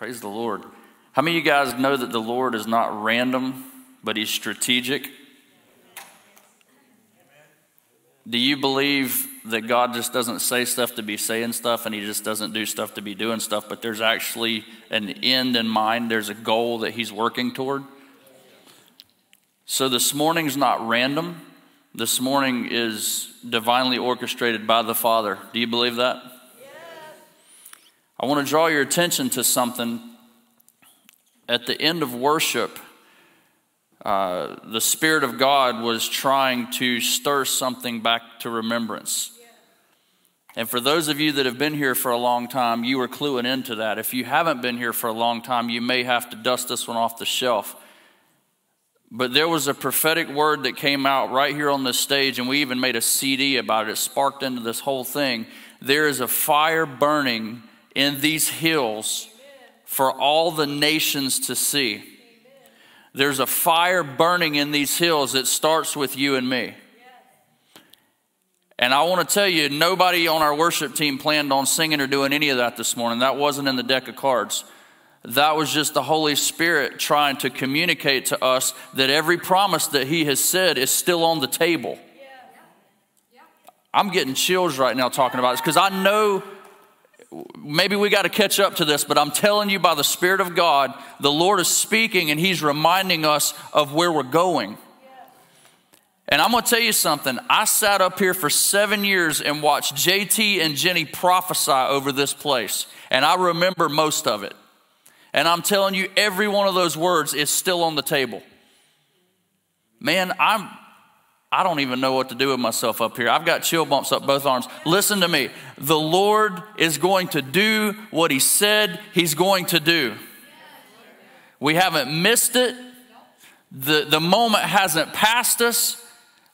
Praise the Lord. How many of you guys know that the Lord is not random, but He's strategic? Do you believe that God just doesn't say stuff to be saying stuff and He just doesn't do stuff to be doing stuff, but there's actually an end in mind? There's a goal that He's working toward? So this morning's not random. This morning is divinely orchestrated by the Father. Do you believe that? I want to draw your attention to something. At the end of worship, uh, the Spirit of God was trying to stir something back to remembrance. And for those of you that have been here for a long time, you were cluing into that. If you haven't been here for a long time, you may have to dust this one off the shelf. But there was a prophetic word that came out right here on this stage, and we even made a CD about it. It sparked into this whole thing. There is a fire burning in these hills for all the nations to see. There's a fire burning in these hills that starts with you and me. And I want to tell you, nobody on our worship team planned on singing or doing any of that this morning. That wasn't in the deck of cards. That was just the Holy Spirit trying to communicate to us that every promise that He has said is still on the table. I'm getting chills right now talking about this because I know maybe we got to catch up to this, but I'm telling you by the Spirit of God, the Lord is speaking and He's reminding us of where we're going. And I'm going to tell you something. I sat up here for seven years and watched JT and Jenny prophesy over this place, and I remember most of it. And I'm telling you, every one of those words is still on the table. Man, I'm I don't even know what to do with myself up here. I've got chill bumps up both arms. Listen to me. The Lord is going to do what He said He's going to do. We haven't missed it. The, the moment hasn't passed us.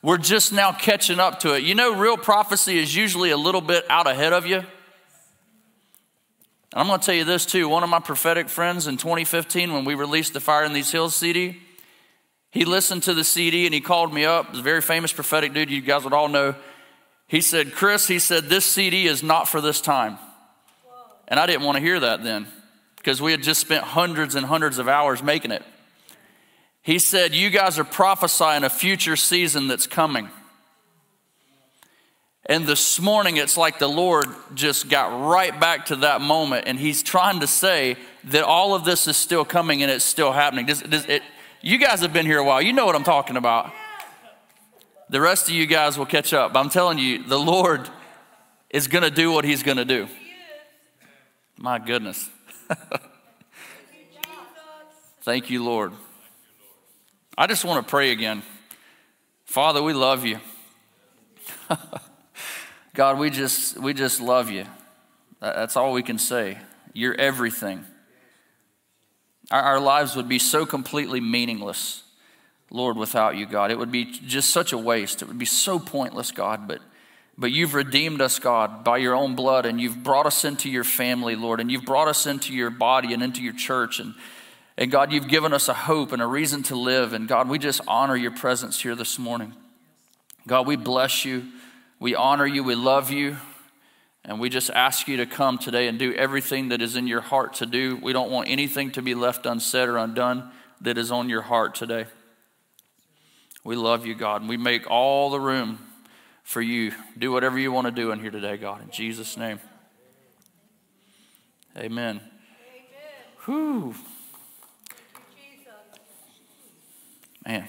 We're just now catching up to it. You know, real prophecy is usually a little bit out ahead of you. And I'm going to tell you this too. One of my prophetic friends in 2015, when we released the Fire in These Hills CD, he listened to the CD and he called me up. He's a very famous prophetic dude, you guys would all know. He said, Chris, he said, this CD is not for this time. And I didn't want to hear that then because we had just spent hundreds and hundreds of hours making it. He said, You guys are prophesying a future season that's coming. And this morning, it's like the Lord just got right back to that moment, and He's trying to say that all of this is still coming and it's still happening. Does, does it, you guys have been here a while. You know what I'm talking about. The rest of you guys will catch up. I'm telling you, the Lord is going to do what He's going to do. My goodness. Thank you, Lord. I just want to pray again. Father, we love you. God, we just we just love you. That's all we can say. You're everything. Our, our lives would be so completely meaningless, Lord, without you, God. It would be just such a waste. It would be so pointless, God, but but you've redeemed us, God, by your own blood, and you've brought us into your family, Lord, and you've brought us into your body and into your church. And, and God, you've given us a hope and a reason to live. And God, we just honor your presence here this morning. God, we bless you. We honor you. We love you. And we just ask you to come today and do everything that is in your heart to do. We don't want anything to be left unsaid or undone that is on your heart today. We love you, God, and we make all the room for you. Do whatever you want to do in here today, God, in Jesus' name. Amen. Amen. Whew. Man.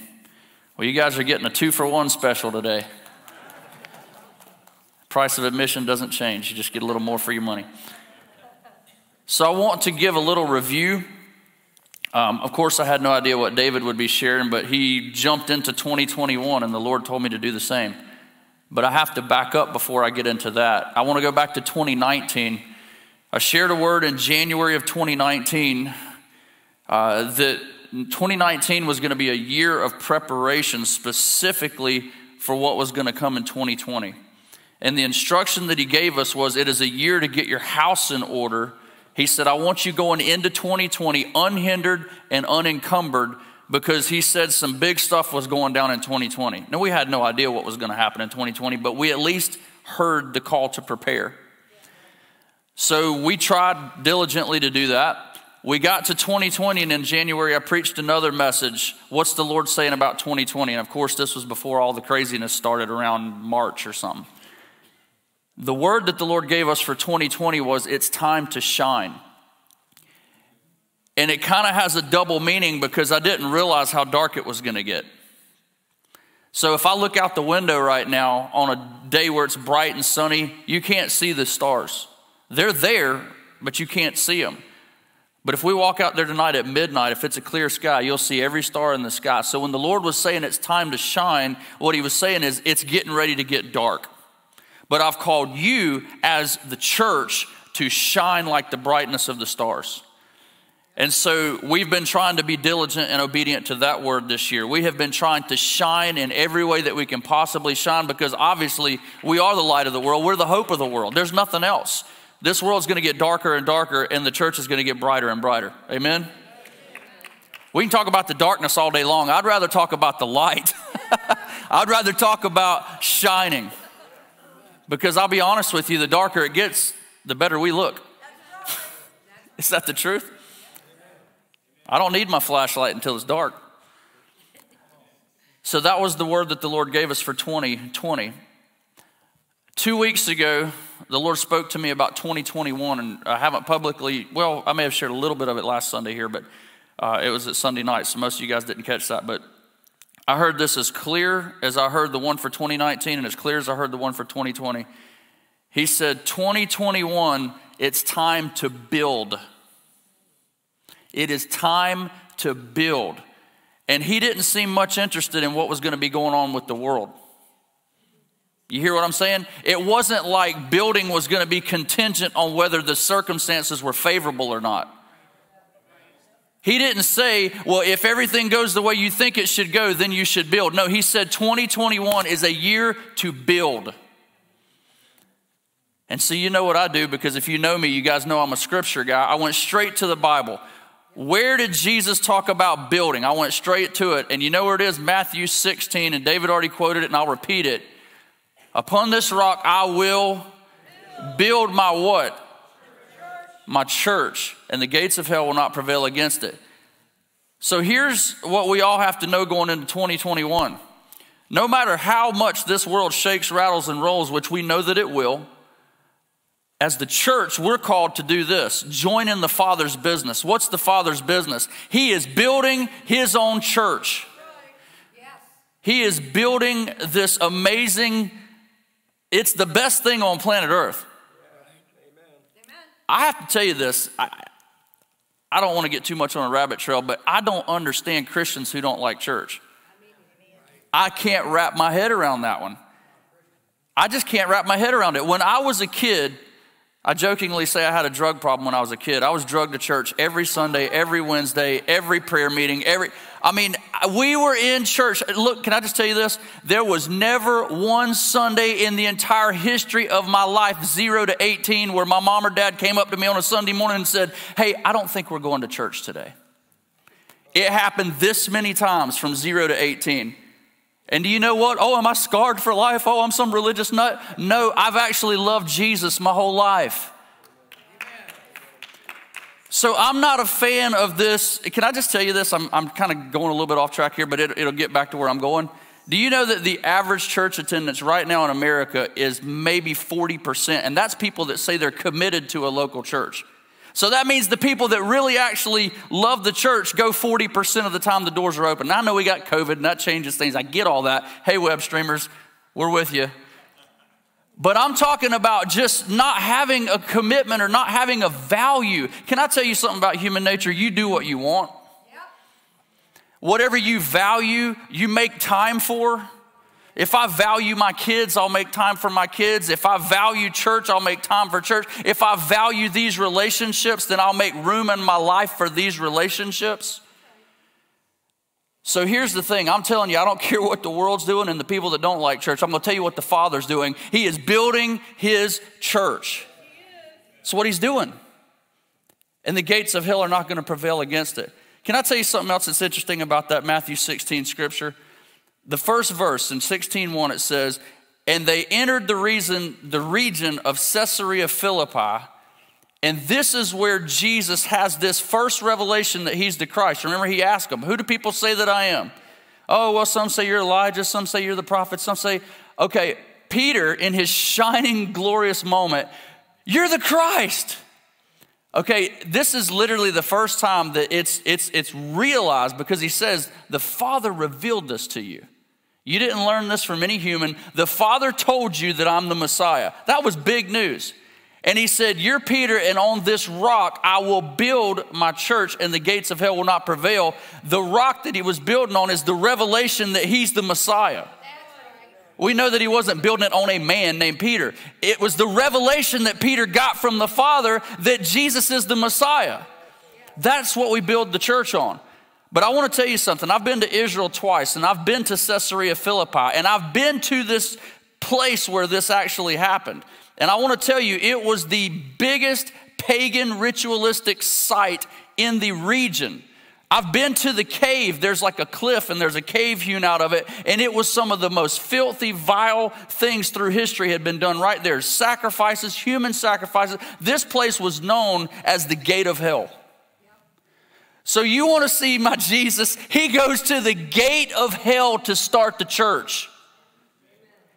Well, you guys are getting a two for one special today. Price of admission doesn't change, you just get a little more for your money. So, I want to give a little review. Um, of course, I had no idea what David would be sharing, but he jumped into 2021, and the Lord told me to do the same. But I have to back up before I get into that. I want to go back to 2019. I shared a word in January of 2019 uh, that 2019 was going to be a year of preparation specifically for what was going to come in 2020. And the instruction that he gave us was it is a year to get your house in order. He said, I want you going into 2020 unhindered and unencumbered because he said some big stuff was going down in 2020. Now, we had no idea what was going to happen in 2020, but we at least heard the call to prepare. So we tried diligently to do that. We got to 2020, and in January, I preached another message. What's the Lord saying about 2020? And of course, this was before all the craziness started around March or something. The word that the Lord gave us for 2020 was it's time to shine. And it kind of has a double meaning because I didn't realize how dark it was going to get. So if I look out the window right now on a day where it's bright and sunny, you can't see the stars. They're there, but you can't see them. But if we walk out there tonight at midnight, if it's a clear sky, you'll see every star in the sky. So when the Lord was saying it's time to shine, what he was saying is it's getting ready to get dark. But I've called you as the church to shine like the brightness of the stars. And so we've been trying to be diligent and obedient to that word this year. We have been trying to shine in every way that we can possibly shine because obviously we are the light of the world. We're the hope of the world. There's nothing else. This world's going to get darker and darker, and the church is going to get brighter and brighter. Amen? We can talk about the darkness all day long. I'd rather talk about the light. I'd rather talk about shining. Because I'll be honest with you, the darker it gets, the better we look. Is that the truth? I don't need my flashlight until it's dark. So that was the word that the Lord gave us for 2020. Two weeks ago, the Lord spoke to me about 2021, and I haven't publicly, well, I may have shared a little bit of it last Sunday here, but uh, it was at Sunday night, so most of you guys didn't catch that. But I heard this as clear as I heard the one for 2019 and as clear as I heard the one for 2020. He said, 2021, it's time to build. It is time to build. And he didn't seem much interested in what was going to be going on with the world. You hear what I'm saying? It wasn't like building was going to be contingent on whether the circumstances were favorable or not. He didn't say, well, if everything goes the way you think it should go, then you should build. No, he said 2021 is a year to build. And so, you know what I do because if you know me, you guys know I'm a scripture guy. I went straight to the Bible. Where did Jesus talk about building? I went straight to it. And you know where it is? Matthew 16. And David already quoted it, and I'll repeat it. Upon this rock I will build my what? My church. And the gates of hell will not prevail against it. So here's what we all have to know going into 2021. No matter how much this world shakes, rattles, and rolls, which we know that it will, as the church, we're called to do this join in the Father's business. What's the Father's business? He is building His own church. He is building this amazing, it's the best thing on planet Earth. I have to tell you this. I, I don't want to get too much on a rabbit trail, but I don't understand Christians who don't like church. I can't wrap my head around that one. I just can't wrap my head around it. When I was a kid, I jokingly say I had a drug problem when I was a kid. I was drugged to church every Sunday, every Wednesday, every prayer meeting, every I mean, we were in church. Look, can I just tell you this? There was never one Sunday in the entire history of my life, 0 to 18, where my mom or dad came up to me on a Sunday morning and said, "Hey, I don't think we're going to church today." It happened this many times from 0 to 18. And do you know what? Oh, am I scarred for life? Oh, I'm some religious nut. No, I've actually loved Jesus my whole life. So I'm not a fan of this. Can I just tell you this? I'm, I'm kind of going a little bit off track here, but it, it'll get back to where I'm going. Do you know that the average church attendance right now in America is maybe 40%? And that's people that say they're committed to a local church. So that means the people that really actually love the church go 40% of the time the doors are open. Now I know we got COVID and that changes things. I get all that. Hey, web streamers, we're with you. But I'm talking about just not having a commitment or not having a value. Can I tell you something about human nature? You do what you want. Whatever you value, you make time for. If I value my kids, I'll make time for my kids. If I value church, I'll make time for church. If I value these relationships, then I'll make room in my life for these relationships. So here's the thing I'm telling you, I don't care what the world's doing and the people that don't like church. I'm going to tell you what the Father's doing. He is building His church. That's what He's doing. And the gates of hell are not going to prevail against it. Can I tell you something else that's interesting about that Matthew 16 scripture? the first verse in 16:1 it says, "And they entered the reason the region of Caesarea Philippi, And this is where Jesus has this first revelation that he's the Christ. Remember, he asked them, Who do people say that I am? Oh, well, some say you're Elijah, some say you're the prophet, some say, okay, Peter, in his shining, glorious moment, you're the Christ. Okay, this is literally the first time that it's, it's, it's realized because he says, The Father revealed this to you. You didn't learn this from any human. The Father told you that I'm the Messiah. That was big news. And he said, You're Peter, and on this rock I will build my church, and the gates of hell will not prevail. The rock that he was building on is the revelation that he's the Messiah. We know that he wasn't building it on a man named Peter. It was the revelation that Peter got from the Father that Jesus is the Messiah. That's what we build the church on. But I want to tell you something. I've been to Israel twice, and I've been to Caesarea Philippi, and I've been to this place where this actually happened. And I want to tell you, it was the biggest pagan ritualistic site in the region. I've been to the cave. There's like a cliff and there's a cave hewn out of it. And it was some of the most filthy, vile things through history had been done right there. Sacrifices, human sacrifices. This place was known as the gate of hell. So you want to see my Jesus? He goes to the gate of hell to start the church.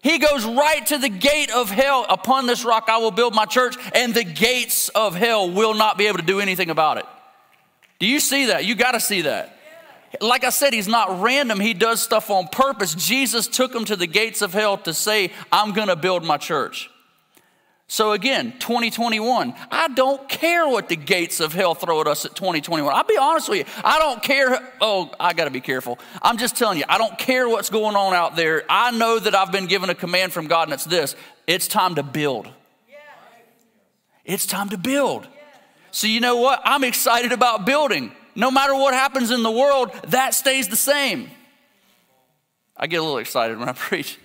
He goes right to the gate of hell. Upon this rock I will build my church, and the gates of hell will not be able to do anything about it. Do you see that? You got to see that. Like I said, he's not random. He does stuff on purpose. Jesus took him to the gates of hell to say, I'm going to build my church. So again, 2021, I don't care what the gates of hell throw at us at 2021. I'll be honest with you. I don't care. Oh, I got to be careful. I'm just telling you, I don't care what's going on out there. I know that I've been given a command from God, and it's this it's time to build. It's time to build. So, you know what? I'm excited about building. No matter what happens in the world, that stays the same. I get a little excited when I preach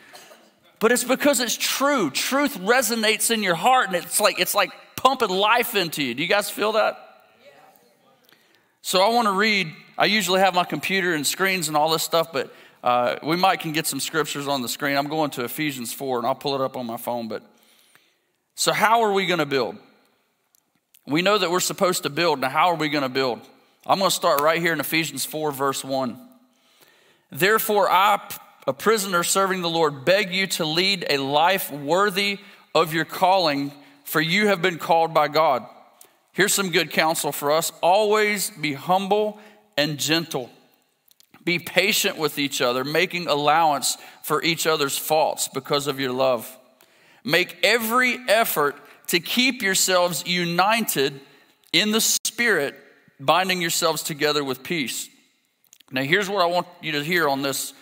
but it's because it's true. Truth resonates in your heart and it's like it's like pumping life into you. Do you guys feel that? So I want to read. I usually have my computer and screens and all this stuff, but uh, we might can get some scriptures on the screen. I'm going to Ephesians 4 and I'll pull it up on my phone. But so how are we going to build? We know that we're supposed to build. Now, how are we going to build? I'm going to start right here in Ephesians 4, verse 1. Therefore, I a prisoner serving the Lord, beg you to lead a life worthy of your calling, for you have been called by God. Here's some good counsel for us always be humble and gentle. Be patient with each other, making allowance for each other's faults because of your love. Make every effort to keep yourselves united in the Spirit, binding yourselves together with peace. Now, here's what I want you to hear on this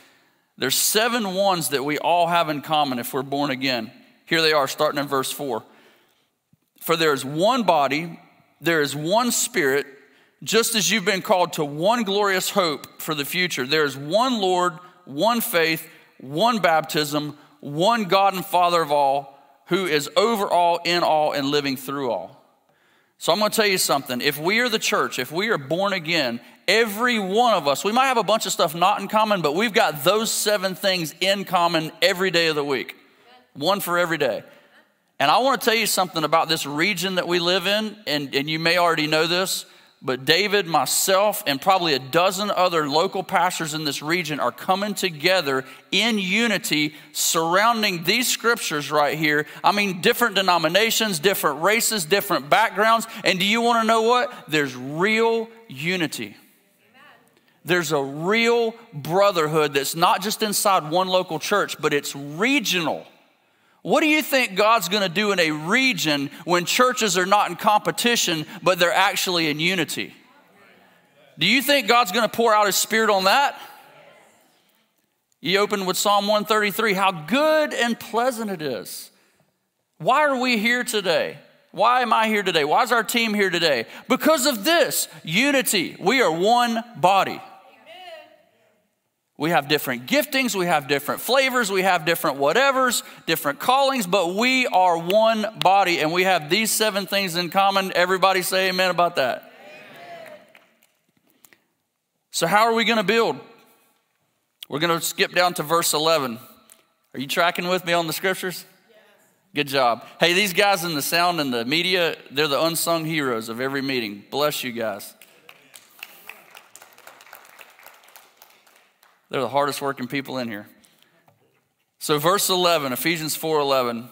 there's seven ones that we all have in common if we're born again. Here they are, starting in verse 4. For there is one body, there is one spirit, just as you've been called to one glorious hope for the future. There is one Lord, one faith, one baptism, one God and Father of all, who is over all, in all, and living through all. So I'm going to tell you something. If we are the church, if we are born again, every one of us, we might have a bunch of stuff not in common, but we've got those seven things in common every day of the week. One for every day. And I want to tell you something about this region that we live in, and, and you may already know this, but David, myself, and probably a dozen other local pastors in this region are coming together in unity surrounding these scriptures right here. I mean, different denominations, different races, different backgrounds. And do you want to know what? There's real unity. There's a real brotherhood that's not just inside one local church, but it's regional. What do you think God's going to do in a region when churches are not in competition, but they're actually in unity? Do you think God's going to pour out His Spirit on that? You open with Psalm 133 how good and pleasant it is. Why are we here today? Why am I here today? Why is our team here today? Because of this unity. We are one body. We have different giftings, we have different flavors, we have different whatevers, different callings, but we are one body and we have these seven things in common. Everybody say amen about that. Amen. So, how are we going to build? We're going to skip down to verse 11. Are you tracking with me on the scriptures? Good job. Hey, these guys in the sound and the media, they're the unsung heroes of every meeting. Bless you guys. They're the hardest working people in here. So verse 11, Ephesians 4:11.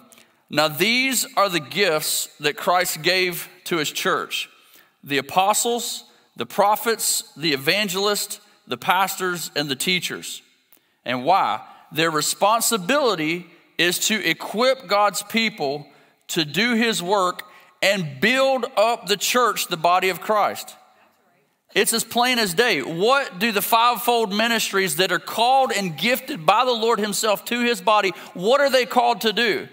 Now these are the gifts that Christ gave to his church. The apostles, the prophets, the evangelists, the pastors and the teachers. And why? Their responsibility is to equip God's people to do his work and build up the church, the body of Christ. It's as plain as day. What do the fivefold ministries that are called and gifted by the Lord Himself to His body, what are they called to do?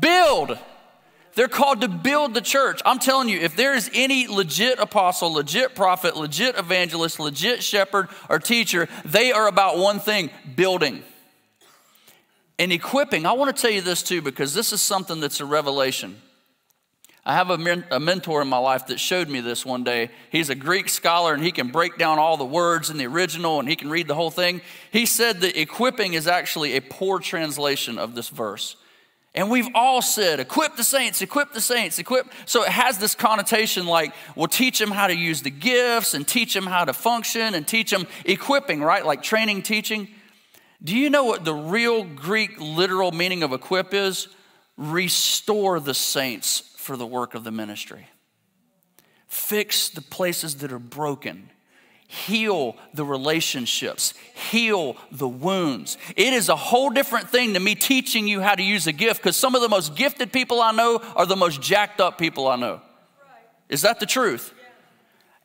Build. They're called to build the church. I'm telling you, if there is any legit apostle, legit prophet, legit evangelist, legit shepherd, or teacher, they are about one thing building and equipping, I want to tell you this too, because this is something that's a revelation. I have a, men- a, mentor in my life that showed me this one day. He's a Greek scholar and he can break down all the words in the original and he can read the whole thing. He said that equipping is actually a poor translation of this verse. And we've all said, equip the saints, equip the saints, equip. So it has this connotation like, we'll teach them how to use the gifts and teach them how to function and teach them equipping, right? Like training, teaching. Do you know what the real Greek literal meaning of equip is? Restore the saints for the work of the ministry. Fix the places that are broken. Heal the relationships, heal the wounds. It is a whole different thing to me teaching you how to use a gift because some of the most gifted people I know are the most jacked up people I know. Is that the truth?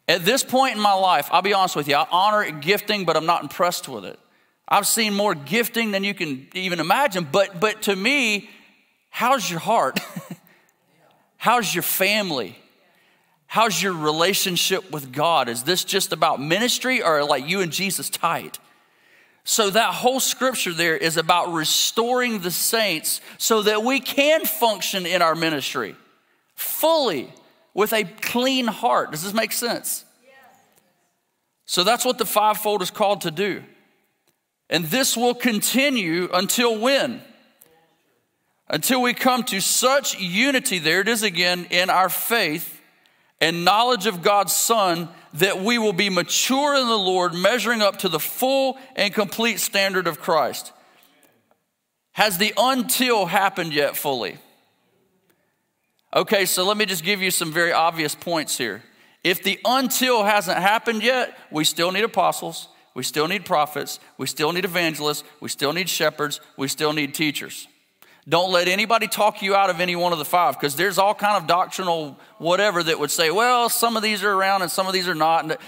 At this point in my life, I'll be honest with you, I honor gifting, but I'm not impressed with it. I've seen more gifting than you can even imagine. But, but to me, how's your heart? how's your family? How's your relationship with God? Is this just about ministry or like you and Jesus tight? So, that whole scripture there is about restoring the saints so that we can function in our ministry fully with a clean heart. Does this make sense? So, that's what the fivefold is called to do. And this will continue until when? Until we come to such unity, there it is again, in our faith and knowledge of God's Son that we will be mature in the Lord, measuring up to the full and complete standard of Christ. Has the until happened yet fully? Okay, so let me just give you some very obvious points here. If the until hasn't happened yet, we still need apostles, we still need prophets. We still need evangelists. We still need shepherds. We still need teachers. Don't let anybody talk you out of any one of the five because there's all kind of doctrinal whatever that would say, well, some of these are around and some of these are not.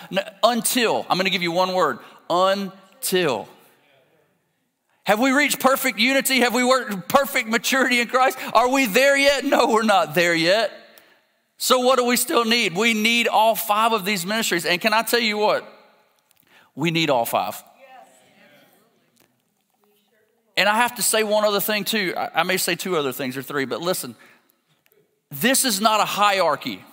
Until, I'm going to give you one word until. Have we reached perfect unity? Have we worked perfect maturity in Christ? Are we there yet? No, we're not there yet. So, what do we still need? We need all five of these ministries. And can I tell you what? We need all five. And I have to say one other thing too. I may say two other things or three, but listen, this is not a hierarchy.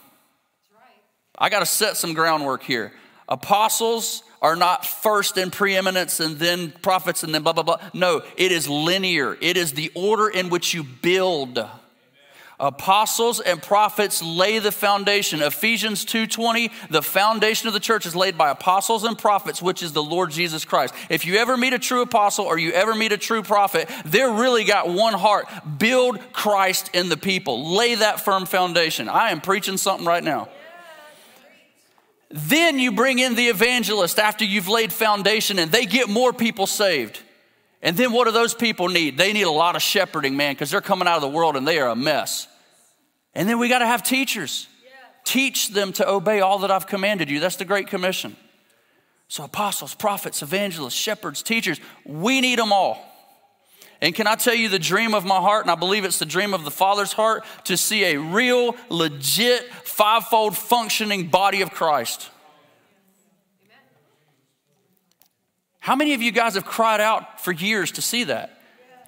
I got to set some groundwork here. Apostles are not first in preeminence and then prophets and then blah, blah, blah. No, it is linear, it is the order in which you build apostles and prophets lay the foundation. Ephesians 2.20 the foundation of the church is laid by apostles and prophets which is the lord jesus christ. If you ever meet a true apostle or you ever meet a true prophet they're really got one heart. Build christ in the people. Lay that firm foundation. I am preaching something right now. Then you bring in the evangelist after you've laid foundation and they get more people saved. And then what do those people need? They need a lot of shepherding, man, because they're coming out of the world and they are a mess. And then we got to have teachers. Teach them to obey all that I've commanded you. That's the Great Commission. So, apostles, prophets, evangelists, shepherds, teachers, we need them all. And can I tell you the dream of my heart, and I believe it's the dream of the Father's heart, to see a real, legit, fivefold functioning body of Christ. How many of you guys have cried out for years to see that?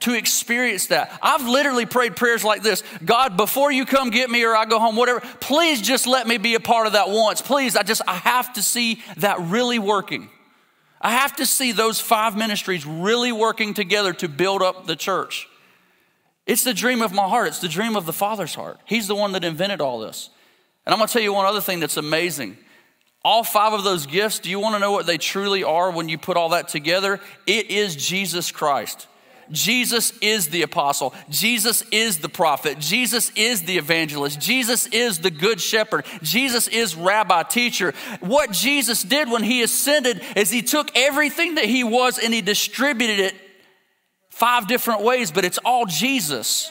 To experience that. I've literally prayed prayers like this God, before you come get me or I go home, whatever, please just let me be a part of that once. Please, I just, I have to see that really working. I have to see those five ministries really working together to build up the church. It's the dream of my heart. It's the dream of the Father's heart. He's the one that invented all this. And I'm going to tell you one other thing that's amazing. All five of those gifts, do you want to know what they truly are when you put all that together? It is Jesus Christ. Jesus is the apostle. Jesus is the prophet. Jesus is the evangelist. Jesus is the good shepherd. Jesus is rabbi, teacher. What Jesus did when he ascended is he took everything that he was and he distributed it five different ways, but it's all Jesus.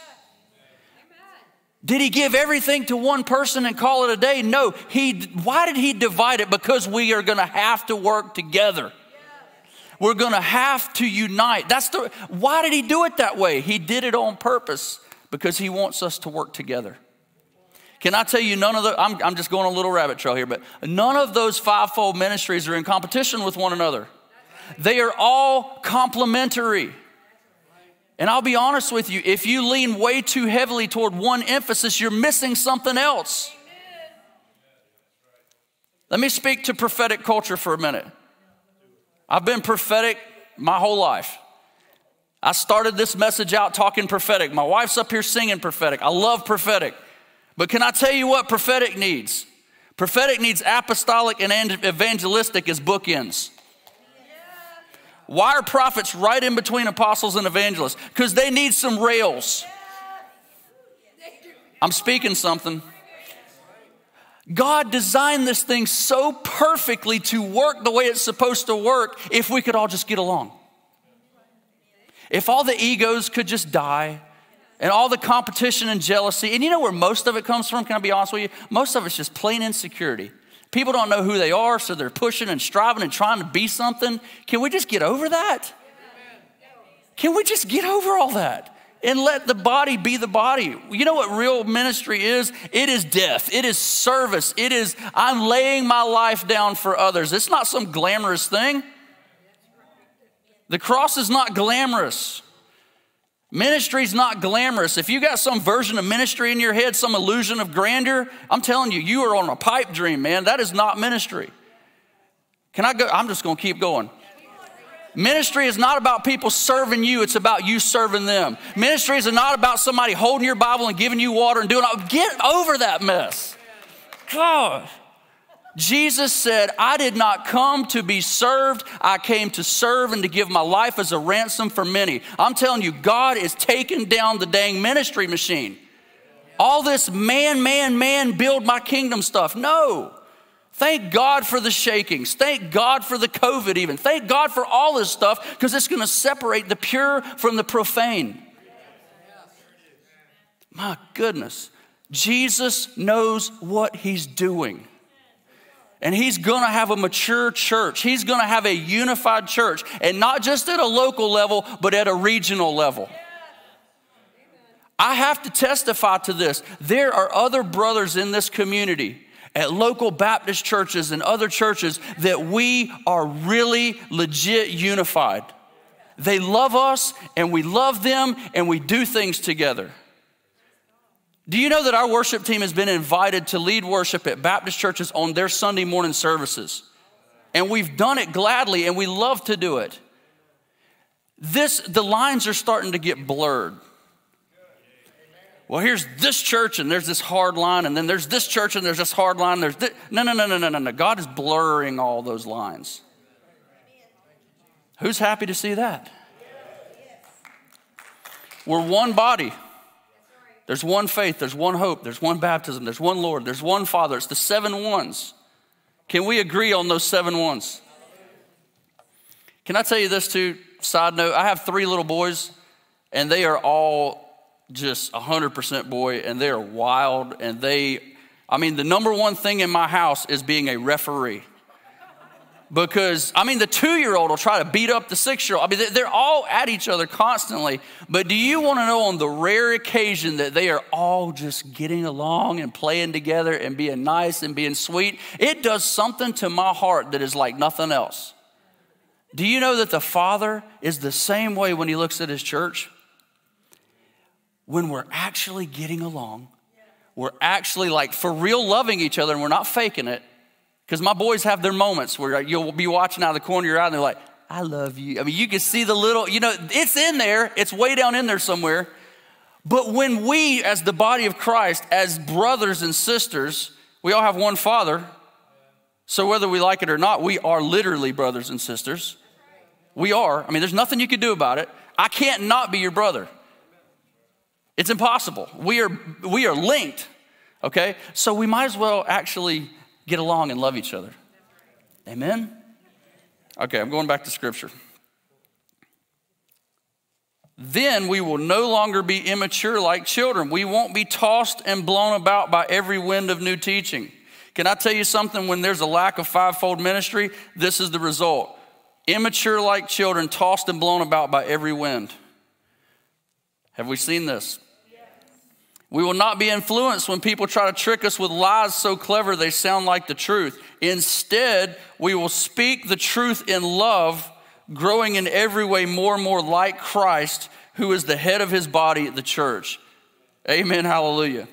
Did he give everything to one person and call it a day? No. He, why did he divide it? Because we are going to have to work together. We're going to have to unite. That's the why did he do it that way? He did it on purpose because he wants us to work together. Can I tell you, none of the, I'm, I'm just going a little rabbit trail here, but none of those fivefold ministries are in competition with one another. They are all complementary. And I'll be honest with you, if you lean way too heavily toward one emphasis, you're missing something else. Let me speak to prophetic culture for a minute. I've been prophetic my whole life. I started this message out talking prophetic. My wife's up here singing prophetic. I love prophetic. But can I tell you what prophetic needs? Prophetic needs apostolic and evangelistic as bookends. Why are prophets right in between apostles and evangelists? Because they need some rails. I'm speaking something. God designed this thing so perfectly to work the way it's supposed to work if we could all just get along. If all the egos could just die and all the competition and jealousy, and you know where most of it comes from, can I be honest with you? Most of it's just plain insecurity. People don't know who they are, so they're pushing and striving and trying to be something. Can we just get over that? Can we just get over all that? And let the body be the body. You know what real ministry is? It is death, it is service, it is I'm laying my life down for others. It's not some glamorous thing. The cross is not glamorous. Ministry is not glamorous. If you got some version of ministry in your head, some illusion of grandeur, I'm telling you, you are on a pipe dream, man. That is not ministry. Can I go? I'm just going to keep going. Ministry is not about people serving you, it's about you serving them. Ministry is not about somebody holding your Bible and giving you water and doing all. Get over that mess. God. Jesus said, I did not come to be served. I came to serve and to give my life as a ransom for many. I'm telling you, God is taking down the dang ministry machine. All this man, man, man, build my kingdom stuff. No. Thank God for the shakings. Thank God for the COVID, even. Thank God for all this stuff because it's going to separate the pure from the profane. My goodness. Jesus knows what he's doing. And he's gonna have a mature church. He's gonna have a unified church, and not just at a local level, but at a regional level. I have to testify to this. There are other brothers in this community at local Baptist churches and other churches that we are really legit unified. They love us and we love them and we do things together. Do you know that our worship team has been invited to lead worship at Baptist churches on their Sunday morning services? And we've done it gladly and we love to do it. This the lines are starting to get blurred well, here's this church and there's this hard line, and then there's this church and there's this hard line. There's this. no, no, no, no, no, no, no. God is blurring all those lines. Who's happy to see that? We're one body. There's one faith, there's one hope, there's one baptism, there's one Lord, there's one Father. It's the seven ones. Can we agree on those seven ones? Can I tell you this too? Side note, I have three little boys, and they are all just 100% boy, and they are wild. And they, I mean, the number one thing in my house is being a referee. Because, I mean, the two year old will try to beat up the six year old. I mean, they're all at each other constantly. But do you want to know on the rare occasion that they are all just getting along and playing together and being nice and being sweet? It does something to my heart that is like nothing else. Do you know that the Father is the same way when He looks at His church? When we're actually getting along, we're actually like for real loving each other and we're not faking it. Because my boys have their moments where you'll be watching out of the corner of your eye and they're like, I love you. I mean, you can see the little, you know, it's in there, it's way down in there somewhere. But when we, as the body of Christ, as brothers and sisters, we all have one Father. So whether we like it or not, we are literally brothers and sisters. We are. I mean, there's nothing you can do about it. I can't not be your brother. It's impossible. We are, we are linked, okay? So we might as well actually get along and love each other. Amen? Okay, I'm going back to scripture. Then we will no longer be immature like children. We won't be tossed and blown about by every wind of new teaching. Can I tell you something? When there's a lack of fivefold ministry, this is the result immature like children, tossed and blown about by every wind. Have we seen this? We will not be influenced when people try to trick us with lies so clever they sound like the truth. Instead, we will speak the truth in love, growing in every way more and more like Christ, who is the head of his body, the church. Amen. Hallelujah.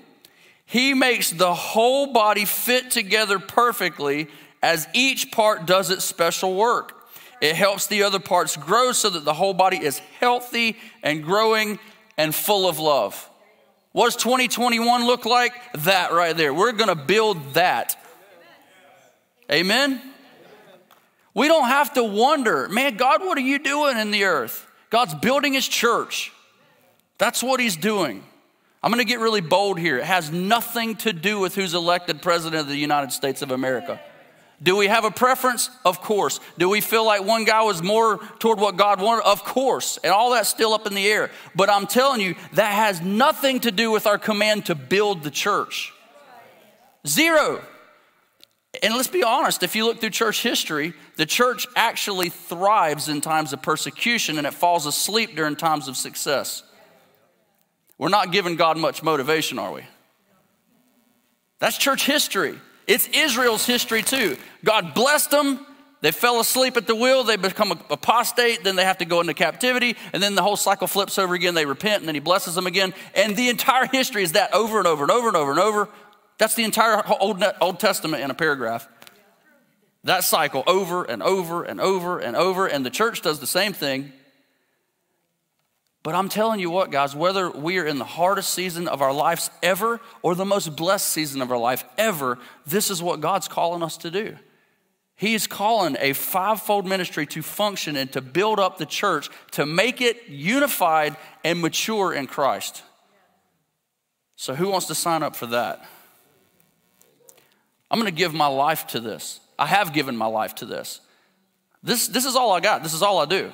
He makes the whole body fit together perfectly as each part does its special work. It helps the other parts grow so that the whole body is healthy and growing and full of love. What does 2021 look like? That right there. We're going to build that. Amen? We don't have to wonder, man, God, what are you doing in the earth? God's building his church. That's what he's doing. I'm going to get really bold here. It has nothing to do with who's elected president of the United States of America. Do we have a preference? Of course. Do we feel like one guy was more toward what God wanted? Of course. And all that's still up in the air. But I'm telling you, that has nothing to do with our command to build the church. Zero. And let's be honest, if you look through church history, the church actually thrives in times of persecution and it falls asleep during times of success. We're not giving God much motivation, are we? That's church history. It's Israel's history too. God blessed them. They fell asleep at the wheel. They become apostate. Then they have to go into captivity. And then the whole cycle flips over again. They repent and then he blesses them again. And the entire history is that over and over and over and over and over. That's the entire Old, Old Testament in a paragraph. That cycle over and over and over and over. And the church does the same thing. But I'm telling you what, guys, whether we are in the hardest season of our lives ever or the most blessed season of our life ever, this is what God's calling us to do. He's calling a fivefold ministry to function and to build up the church, to make it unified and mature in Christ. So, who wants to sign up for that? I'm going to give my life to this. I have given my life to this. This, this is all I got. This is all I do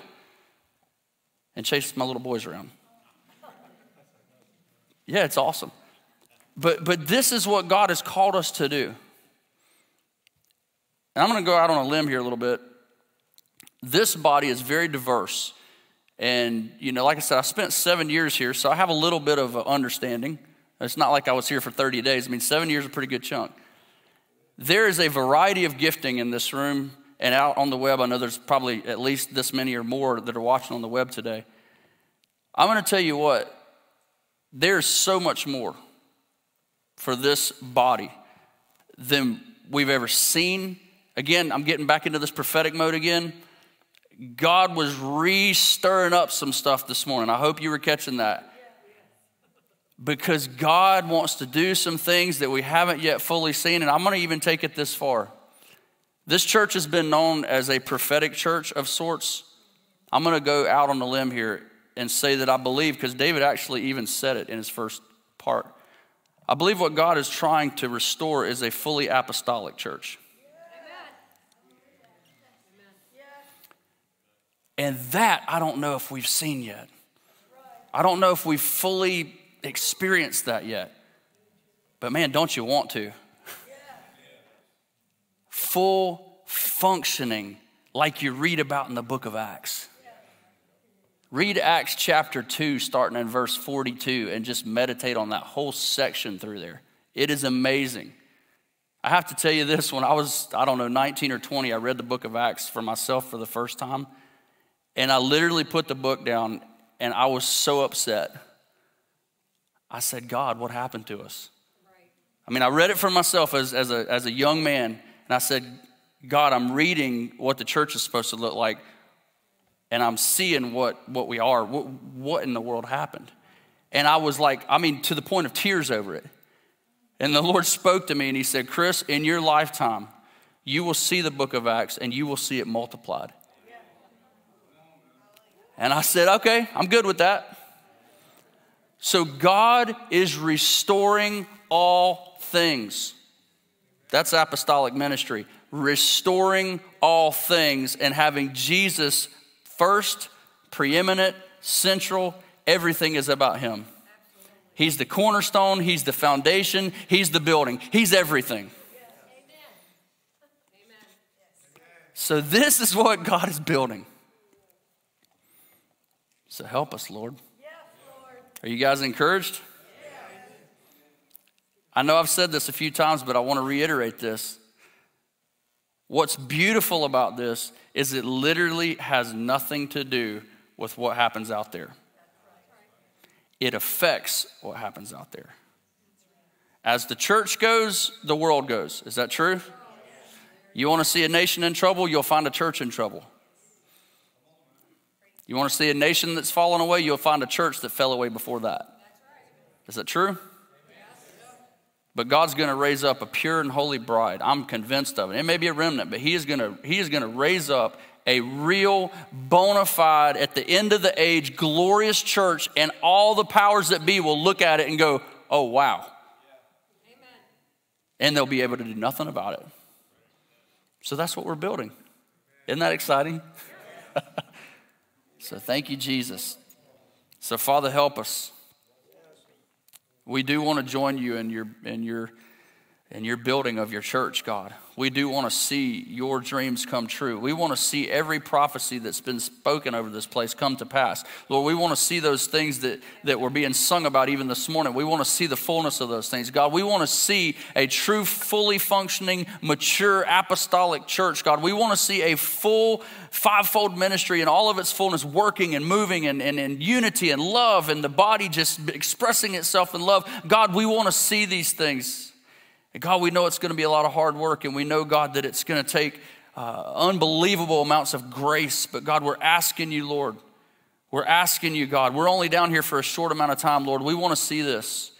and chase my little boys around. Yeah, it's awesome. But, but this is what God has called us to do. And I'm going to go out on a limb here a little bit. This body is very diverse. And, you know, like I said, I spent seven years here, so I have a little bit of understanding. It's not like I was here for 30 days. I mean, seven years is a pretty good chunk. There is a variety of gifting in this room and out on the web. I know there's probably at least this many or more that are watching on the web today. I'm going to tell you what, there's so much more for this body than we've ever seen. Again, I'm getting back into this prophetic mode again. God was re stirring up some stuff this morning. I hope you were catching that. Because God wants to do some things that we haven't yet fully seen, and I'm going to even take it this far. This church has been known as a prophetic church of sorts. I'm going to go out on a limb here and say that I believe, because David actually even said it in his first part. I believe what God is trying to restore is a fully apostolic church. And that I don't know if we've seen yet. I don't know if we've fully experienced that yet. But man, don't you want to? Full functioning like you read about in the book of Acts. Read Acts chapter 2, starting in verse 42, and just meditate on that whole section through there. It is amazing. I have to tell you this when I was, I don't know, 19 or 20, I read the book of Acts for myself for the first time. And I literally put the book down and I was so upset. I said, God, what happened to us? I mean, I read it for myself as, as, a, as a young man, and I said, God, I'm reading what the church is supposed to look like, and I'm seeing what, what we are. What, what in the world happened? And I was like, I mean, to the point of tears over it. And the Lord spoke to me and He said, Chris, in your lifetime, you will see the book of Acts and you will see it multiplied. And I said, okay, I'm good with that. So God is restoring all things. That's apostolic ministry. Restoring all things and having Jesus first, preeminent, central. Everything is about Him. He's the cornerstone, He's the foundation, He's the building, He's everything. So, this is what God is building. So, help us, Lord. Are you guys encouraged? I know I've said this a few times, but I want to reiterate this. What's beautiful about this is it literally has nothing to do with what happens out there. It affects what happens out there. As the church goes, the world goes. Is that true? You want to see a nation in trouble, you'll find a church in trouble. You want to see a nation that's fallen away, you'll find a church that fell away before that. Is that true? But God's going to raise up a pure and holy bride. I'm convinced of it. It may be a remnant, but He is going to, he is going to raise up a real, bona fide, at the end of the age, glorious church, and all the powers that be will look at it and go, oh, wow. Amen. And they'll be able to do nothing about it. So that's what we're building. Isn't that exciting? so thank you, Jesus. So, Father, help us. We do want to join you in your, in your, in your building of your church, God. We do want to see your dreams come true. We want to see every prophecy that's been spoken over this place come to pass. Lord, we want to see those things that, that were being sung about even this morning. We want to see the fullness of those things. God, we want to see a true, fully functioning, mature apostolic church. God, we want to see a full fivefold ministry in all of its fullness working and moving and, and in unity and love and the body just expressing itself in love. God, we want to see these things. And God, we know it's going to be a lot of hard work, and we know, God, that it's going to take uh, unbelievable amounts of grace. But God, we're asking you, Lord, we're asking you, God, we're only down here for a short amount of time, Lord. We want to see this.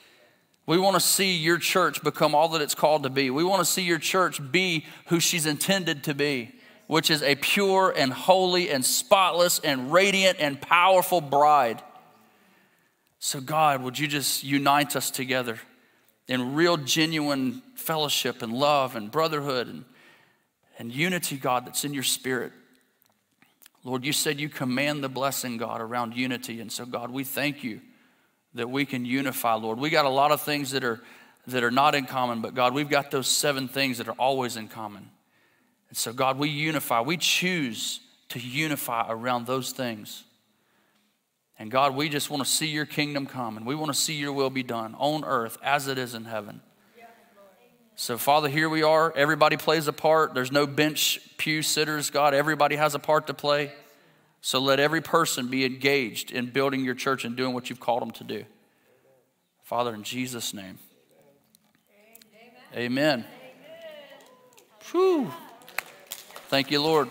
We want to see your church become all that it's called to be. We want to see your church be who she's intended to be, which is a pure and holy and spotless and radiant and powerful bride. So, God, would you just unite us together? In real, genuine fellowship and love and brotherhood and, and unity, God, that's in your spirit. Lord, you said you command the blessing, God, around unity. And so, God, we thank you that we can unify, Lord. We got a lot of things that are that are not in common, but God, we've got those seven things that are always in common. And so, God, we unify. We choose to unify around those things. And God, we just want to see your kingdom come and we want to see your will be done on earth as it is in heaven. So, Father, here we are. Everybody plays a part. There's no bench pew sitters, God. Everybody has a part to play. So, let every person be engaged in building your church and doing what you've called them to do. Father, in Jesus' name. Amen. Amen. Whew. Thank you, Lord.